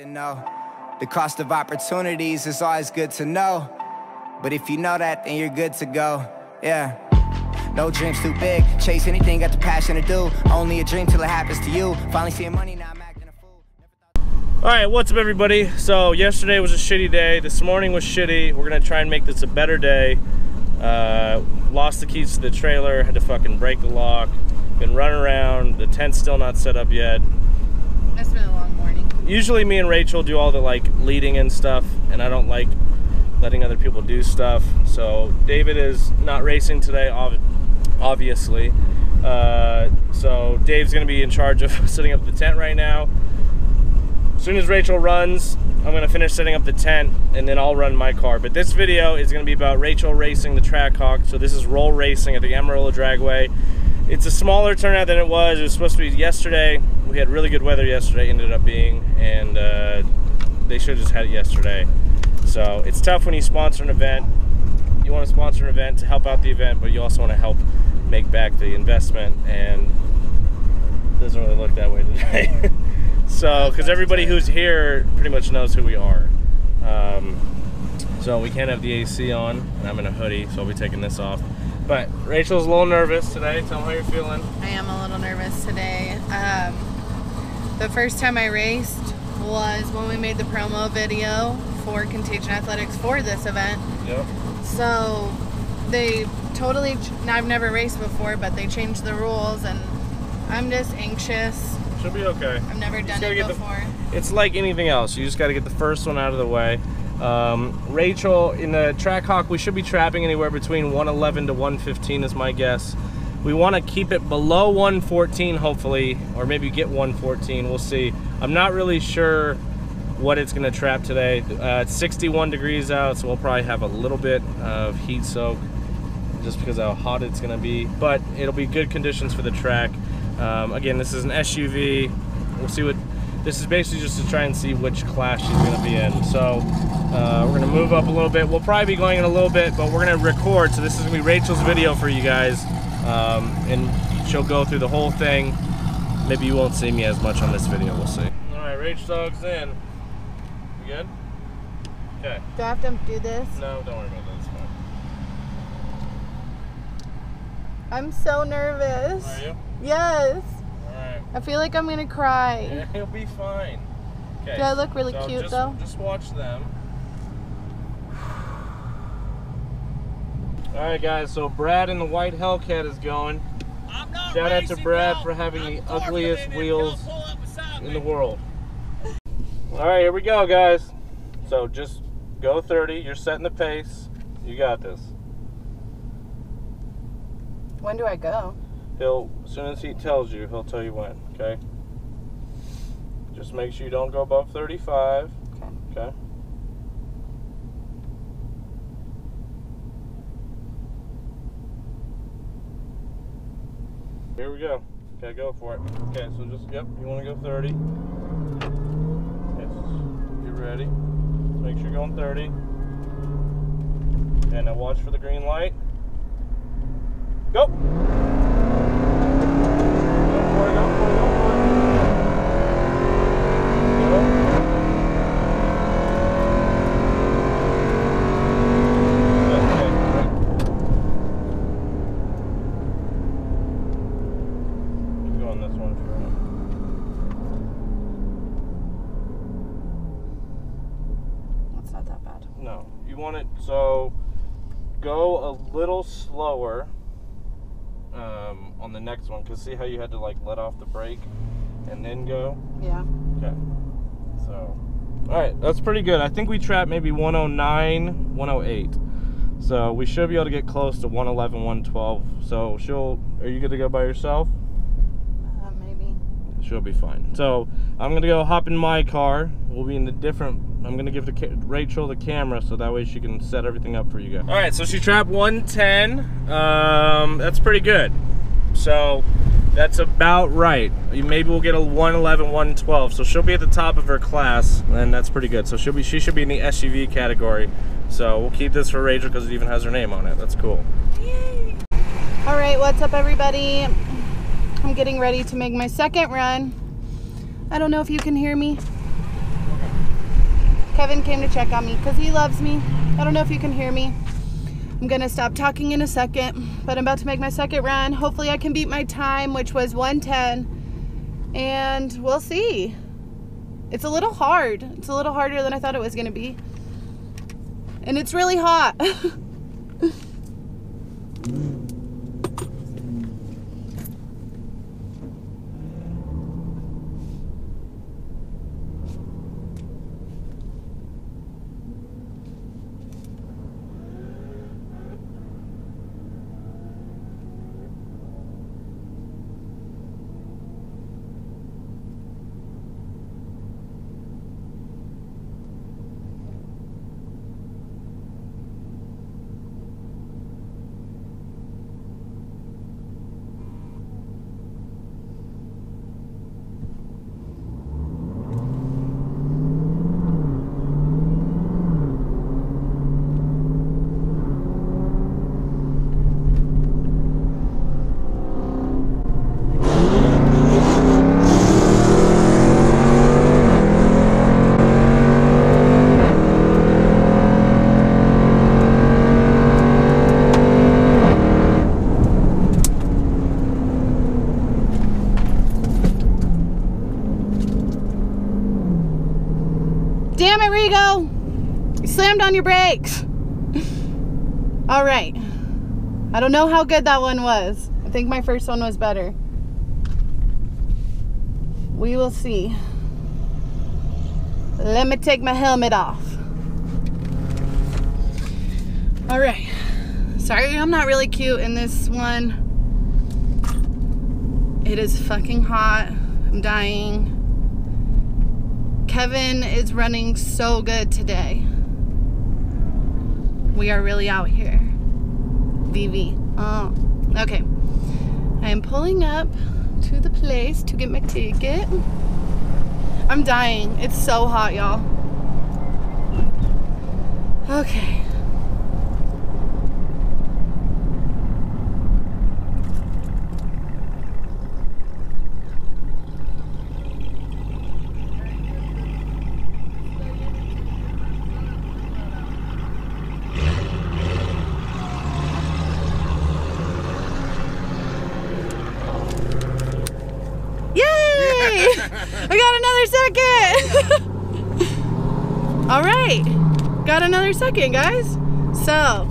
something, no. The cost of opportunities is always good to know. But if you know that, then you're good to go. Yeah. No dreams too big. Chase anything, got the passion to do. Only a dream till it happens to you. Finally seeing money, now I'm acting a fool. All right, what's up everybody? So yesterday was a shitty day. This morning was shitty. We're gonna try and make this a better day. Uh, lost the keys to the trailer, had to fucking break the lock. Been running around, the tent's still not set up yet. It's been a long morning. Usually me and Rachel do all the like leading and stuff, and I don't like letting other people do stuff. So David is not racing today, ob- obviously. Uh, so Dave's gonna be in charge of setting up the tent right now. As soon as Rachel runs, I'm gonna finish setting up the tent and then I'll run my car. But this video is gonna be about Rachel racing the Trackhawk. So this is roll racing at the Amarillo Dragway. It's a smaller turnout than it was. It was supposed to be yesterday. We had really good weather yesterday, ended up being, and uh, they should have just had it yesterday. So it's tough when you sponsor an event. You want to sponsor an event to help out the event, but you also want to help make back the investment, and it doesn't really look that way today. so, because everybody who's here pretty much knows who we are. Um, so we can't have the AC on, and I'm in a hoodie, so I'll be taking this off. But Rachel's a little nervous today. Tell them how you're feeling. I am a little nervous today. Um, the first time I raced was when we made the promo video for Contagion Athletics for this event. Yep. So they totally, I've never raced before, but they changed the rules and I'm just anxious. Should be okay. I've never done it get the- before. It's like anything else. You just got to get the first one out of the way. Um, Rachel, in the Trackhawk, we should be trapping anywhere between 111 to 115 is my guess. We want to keep it below 114, hopefully, or maybe get 114. We'll see. I'm not really sure what it's going to trap today. Uh, it's 61 degrees out, so we'll probably have a little bit of heat soak just because how hot it's going to be. But it'll be good conditions for the track. Um, again, this is an SUV. We'll see what. This is basically just to try and see which class she's going to be in. So uh, we're going to move up a little bit. We'll probably be going in a little bit, but we're going to record. So this is to be Rachel's video for you guys, um, and she'll go through the whole thing. Maybe you won't see me as much on this video. We'll see. All right, Rach dog's in. You good? Okay. Do I have to do this? No, don't worry about that. It's fine. I'm so nervous. Are you? Yes. All right. I feel like I'm gonna cry. Yeah, he'll be fine. Okay. Do I look really so cute, just, though? Just watch them. All right, guys. So Brad in the white Hellcat is going. Shout out to Brad for having the ugliest wheels in the world. All right, here we go, guys. So just go 30. You're setting the pace. You got this. When do I go? He'll, as soon as he tells you, he'll tell you when. Okay. Just make sure you don't go above 35. Okay. Okay. Go. Okay, go for it. Okay, so just, yep, you want to go 30. Okay, so get ready. Make sure you're going 30. And now watch for the green light. Go! Go for it, go for it, go for it. Go. Okay, great. Go on this one for That's not that bad. No, you want it so go a little slower um, on the next one because see how you had to like let off the brake and then go. Yeah. Okay. So, all right, that's pretty good. I think we trapped maybe 109, 108. So we should be able to get close to 111, 112. So she'll. Are you good to go by yourself? Maybe. She'll be fine. So I'm gonna go hop in my car. We'll be in the different. I'm gonna give the ca- Rachel the camera so that way she can set everything up for you guys. All right, so she trapped 110. Um, that's pretty good. So that's about right. Maybe we'll get a 111, 112. So she'll be at the top of her class, and that's pretty good. So she'll be. She should be in the SUV category. So we'll keep this for Rachel because it even has her name on it. That's cool. All right, what's up, everybody? I'm getting ready to make my second run. I don't know if you can hear me. Kevin came to check on me because he loves me. I don't know if you can hear me. I'm gonna stop talking in a second, but I'm about to make my second run. Hopefully I can beat my time, which was 110, and we'll see. It's a little hard. It's a little harder than I thought it was gonna be. And it's really hot. Damn it, Rigo! You brakes. All right. I don't know how good that one was. I think my first one was better. We will see. Let me take my helmet off. All right. Sorry, I'm not really cute in this one. It is fucking hot. I'm dying. Kevin is running so good today. We are really out here. VV. Oh, okay. I am pulling up to the place to get my ticket. I'm dying. It's so hot, y'all. Okay. Yay! I got another second! All right, got another second, guys. So,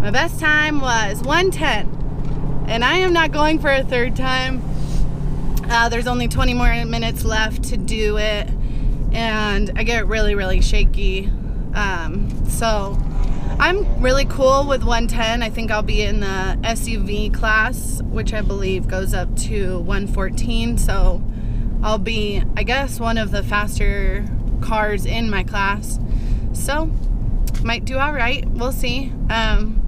my best time was 110, and I am not going for a third time. Uh, there's only 20 more minutes left to do it, and I get really, really shaky. Um, so, I'm really cool with 110. I think I'll be in the SUV class, which I believe goes up to 114. So I'll be, I guess, one of the faster cars in my class. So might do all right. We'll see. Um,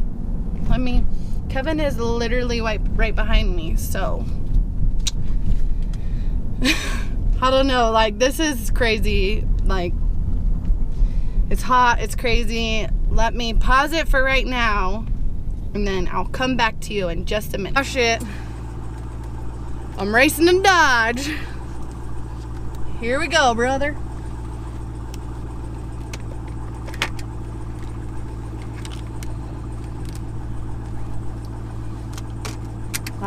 let me. Kevin is literally right, right behind me. So I don't know. Like this is crazy. Like it's hot. It's crazy let me pause it for right now and then I'll come back to you in just a minute. Oh shit. I'm racing to Dodge. Here we go, brother.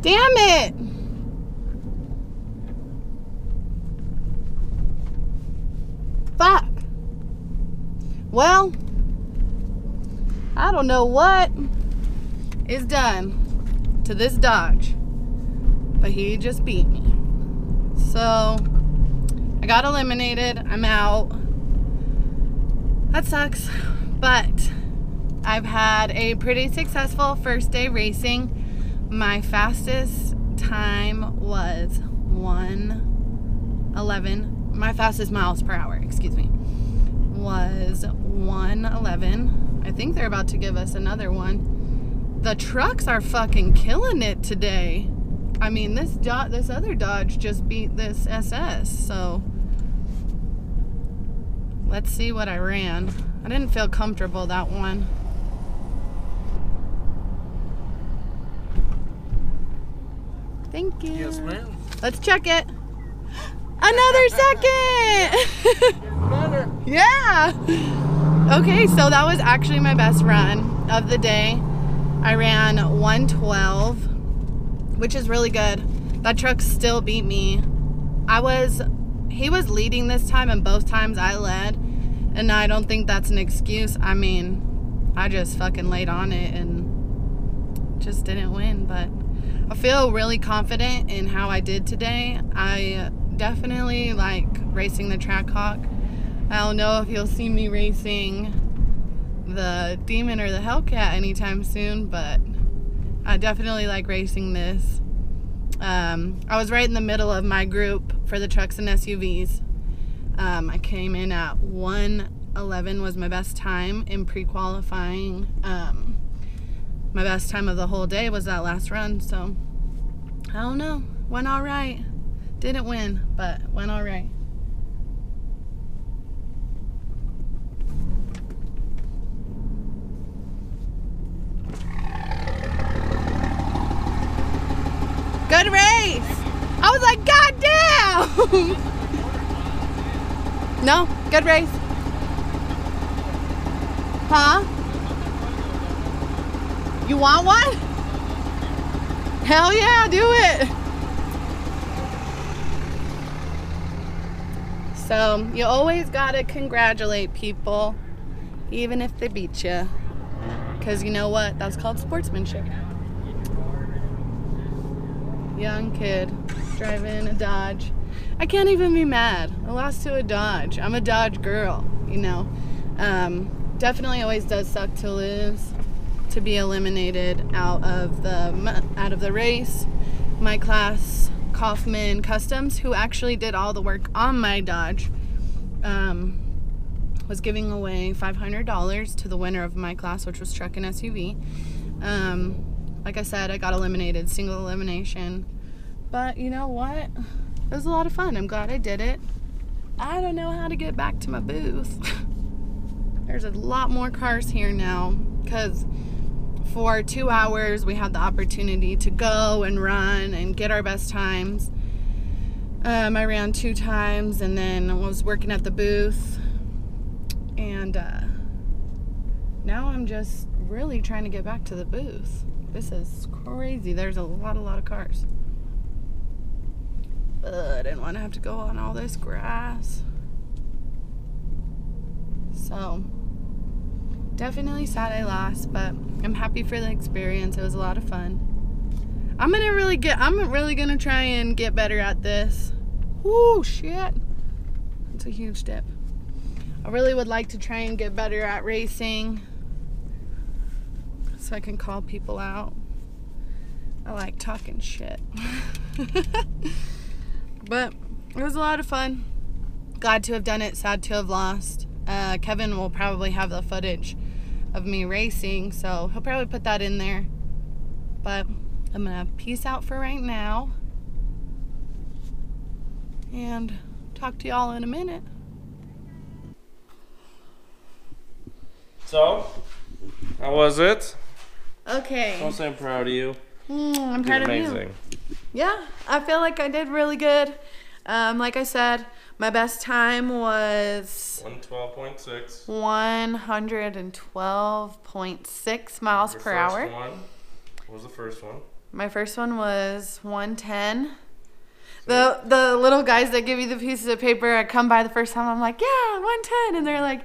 Damn it! Fuck. Well, I don't know what is done to this Dodge, but he just beat me. So, I got eliminated. I'm out. That sucks, but I've had a pretty successful first day racing. My fastest time was 111. My fastest miles per hour, excuse me, was 111. I think they're about to give us another one. The trucks are fucking killing it today. I mean, this do- this other Dodge just beat this SS, so let's see what I ran. I didn't feel comfortable that one. Thank you. Yes, ma'am. Let's check it. Another second. Yeah. Okay, so that was actually my best run of the day. I ran 112, which is really good. That truck still beat me. I was he was leading this time and both times I led. And I don't think that's an excuse. I mean, I just fucking laid on it and just didn't win, but I feel really confident in how I did today. I definitely like racing the Trackhawk. I don't know if you'll see me racing the Demon or the Hellcat anytime soon, but I definitely like racing this. Um, I was right in the middle of my group for the trucks and SUVs. Um, I came in at 111 was my best time in pre-qualifying. Um, my best time of the whole day was that last run, so I don't know. Went all right. Didn't win, but went all right. Good race. I was like, God damn. no, good race. Huh? You want one? Hell yeah, do it. So, you always gotta congratulate people, even if they beat you. Because you know what? That's called sportsmanship. Young kid driving a Dodge. I can't even be mad. I lost to a Dodge. I'm a Dodge girl, you know. Um, definitely always does suck to lose to be eliminated out of the out of the race. My class, Kaufman Customs, who actually did all the work on my Dodge, um, was giving away $500 to the winner of my class, which was truck and SUV. Um, like I said, I got eliminated, single elimination. But you know what? It was a lot of fun. I'm glad I did it. I don't know how to get back to my booth. There's a lot more cars here now because for two hours we had the opportunity to go and run and get our best times. Um, I ran two times and then I was working at the booth. And uh, now I'm just really trying to get back to the booth. This is crazy. There's a lot, a lot of cars. Ugh, I didn't want to have to go on all this grass. So, definitely sad I lost, but I'm happy for the experience. It was a lot of fun. I'm gonna really get, I'm really gonna try and get better at this. Whoo, shit. It's a huge dip. I really would like to try and get better at racing so I can call people out. I like talking shit. but it was a lot of fun. Glad to have done it, sad to have lost. Uh, Kevin will probably have the footage of me racing, so he'll probably put that in there. But I'm gonna peace out for right now and talk to y'all in a minute. So, how was it? Okay. I'll say I'm proud of you. Mm, I'm proud of you. amazing. Yeah, I feel like I did really good. Um, like I said, my best time was 112.6. 112.6 miles Your per first hour. One what was the first one? My first one was 110. The the little guys that give you the pieces of paper, I come by the first time, I'm like, yeah, 110. And they're like,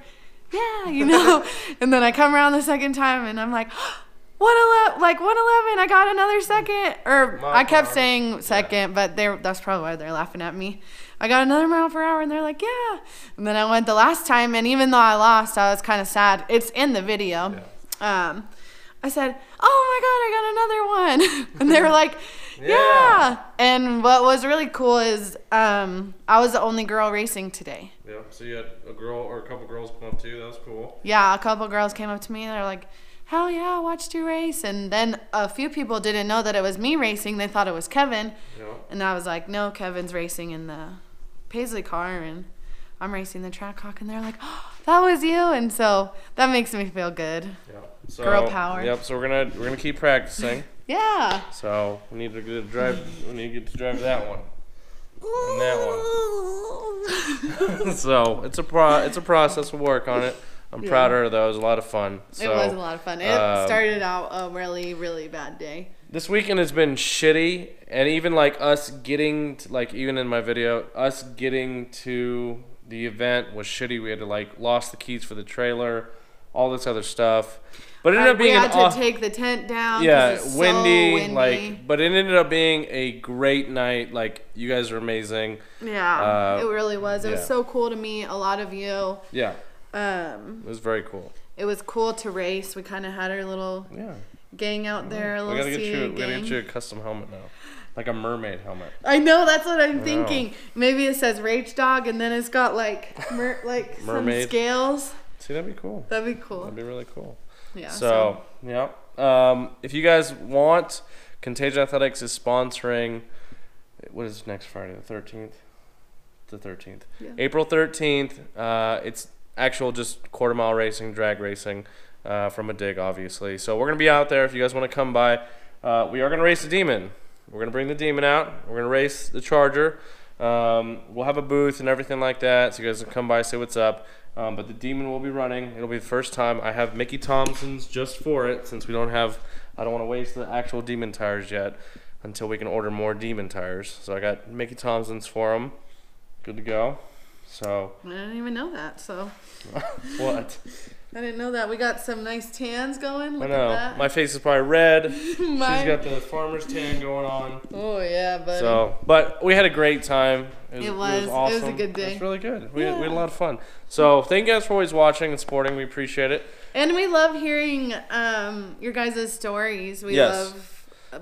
yeah, you know. and then I come around the second time and I'm like, 111, like 111, I got another second. Or Mile I kept hour. saying second, but they that's probably why they're laughing at me. I got another mile per hour and they're like, yeah. And then I went the last time and even though I lost, I was kind of sad. It's in the video. Um, I said, "Oh my god, I got another one," and they were like, "Yeah." Yeah. And what was really cool is um, I was the only girl racing today. Yeah. So you had a girl or a couple girls come up to you. That was cool. Yeah, a couple girls came up to me and they're like, "Hell yeah, I watched you race!" And then a few people didn't know that it was me racing; they thought it was Kevin. Yep. And I was like, "No, Kevin's racing in the Paisley car, and I'm racing the Trackhawk." And they're like, oh, "That was you!" And so that makes me feel good. Yep. So, Girl power. Yep. So we're gonna we're gonna keep practicing. Yeah. so we need to get to drive. We need to get to drive that one. And that one. so it's a pro. It's a process. We'll work on it. I'm Yeah. proud of her though. It was a lot of fun. So, it was a lot of fun. It um, started out a really, really bad day. This weekend has been shitty, and even like us getting to, like even in my video, us getting to the event was shitty. We had to like lost the keys for the trailer, all this other stuff. But it ended up being we had to take the tent down. 'cause yeah, it's so windy, windy. like but it ended up being a great night. Like you guys are amazing. yeah, uh, it really was. It was so cool to meet a lot of you. Yeah, Um, it was very cool. it was cool to race. We kind of had our little Yeah. Gang out there. A We little gotta get you. We gotta get you a custom helmet now, like a mermaid helmet. I know that's what I'm thinking. Maybe it says Rage Dog, and then it's got like mer- like Mermaid. some scales. See, that'd be cool. That'd be cool. That'd be really cool. Yeah. So, yeah. Um, if you guys want, Contagion Athletics is sponsoring. What is next Friday? The thirteenth. The thirteenth. Yeah. April thirteenth. Uh, it's actual just quarter mile racing, drag racing, uh, from a dig, obviously. So we're gonna be out there. If you guys want to come by, uh, we are gonna race the demon. We're gonna bring the demon out. We're gonna race the charger. Um, we'll have a booth and everything like that, so you guys can come by, say what's up. Um, but the demon will be running. It'll be the first time. I have Mickey Thompson's just for it, since we don't have. I don't want to waste the actual demon tires yet, until we can order more demon tires. So I got Mickey Thompson's for them. Good to go. So I didn't even know that. So what? I didn't know that. We got some nice tans going. I know. at that. My face is probably red. She's got the farmer's tan going on. Oh yeah, buddy. So, but we had a great time. It was- It it was, was a awesome. good It day. was really good. We, had, we had a lot of fun. So, thank you guys for always watching and supporting. We appreciate it. And we love hearing um, your guys' stories. We Yes. love.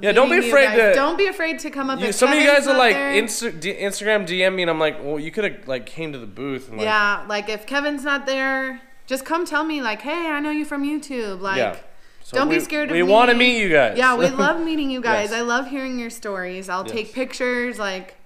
Yeah, don't be afraid to- Don't be afraid to come up. You, some of you guys are like. Insta- D- Instagram DM me, and I'm like, well, you could have like came to the booth and like, yeah, like if Kevin's not there, just come tell me. Like, hey, I know you from YouTube. Like, Yeah. So don't we, be scared of We me. want to meet you guys. yeah, we love meeting you guys. Yes. I love hearing your stories. I'll Yes. take pictures. Like,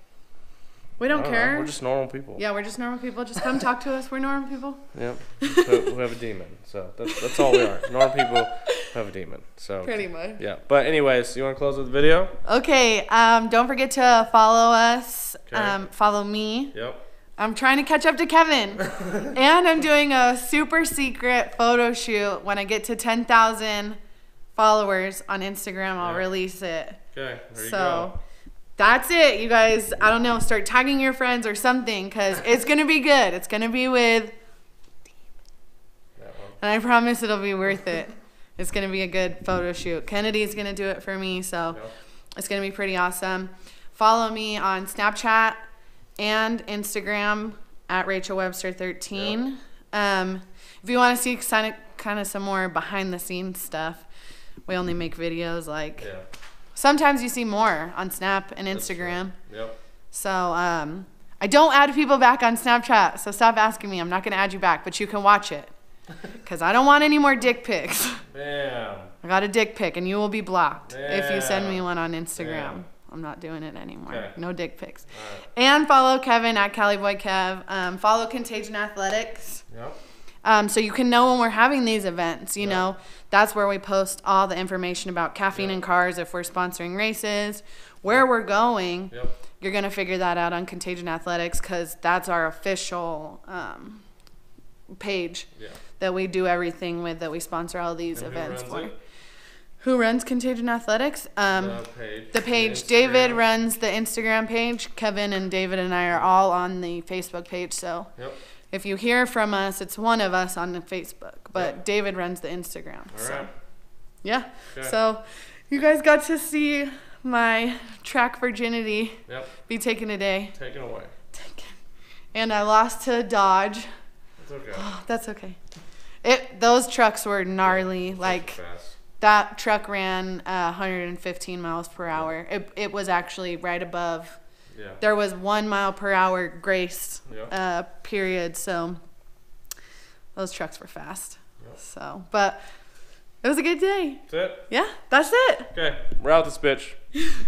we don't don't know, care. We're just normal people. yeah, we're just normal people. Just come talk to us. We're normal people. Yep. So we have a demon. So that's, that's all we are. Normal people who have a demon. So Pretty much. yeah. But anyways, you want to close with the video? Okay. Um, don't forget to follow us. Okay. Um, follow me. Yep. I'm trying to catch up to Kevin. and I'm doing a super secret photo shoot. When I get to 10,000 followers on Instagram, I'll Yeah. release it. Okay. There you so go. that's it, you guys. I don't know, start tagging your friends or something because it's going to be good. It's going to be with, and I promise it'll be worth it. It's going to be a good photo shoot. Kennedy's going to do it for me, so Yep. it's going to be pretty awesome. Follow me on Snapchat and Instagram at Rachel Webster 13. Um, if you want to see kind of, kind of some more behind the scenes stuff, we only make videos like Yeah. sometimes you see more on Snap and Instagram. Yep. So um, I don't add people back on Snapchat, so stop asking me. I'm not going to add you back, but you can watch it because I don't want any more dick pics. Bam. I got a dick pic, and you will be blocked if you send me one on Instagram. Yeah. I'm not doing it anymore. Okay. No dick pics. Alright. And follow Kevin at CaliBoyKev. Um, follow Contagion Athletics. Yep. Um, so you can know when we're having these events. You Yeah. know, that's where we post all the information about caffeine Yeah. in cars if we're sponsoring races, where we're going. Yep. You're gonna figure that out on Contagion Athletics because that's our official um, page Yeah. that we do everything with that we sponsor all these And events for. it? Who runs Contagion Athletics? Um, The page. the page. David runs the Instagram page. Kevin and David and I are all on the Facebook page. So Yep. if you hear from us, it's one of us on the Facebook, but Yep. David runs the Instagram. All so right. yeah. Okay. So you guys got to see my track virginity Yep. be taken today. Taken away. Taken. And I lost to Dodge. That's okay. That's okay. It those trucks were gnarly. Like Fast. That truck ran uh, 115 miles per hour. It it was actually right above. Yeah. There was one mile per hour grace Yeah. uh, period. So those trucks were fast. Yep. So, but it was a good day. That's it. Yeah, that's it. Okay. We're out this bitch.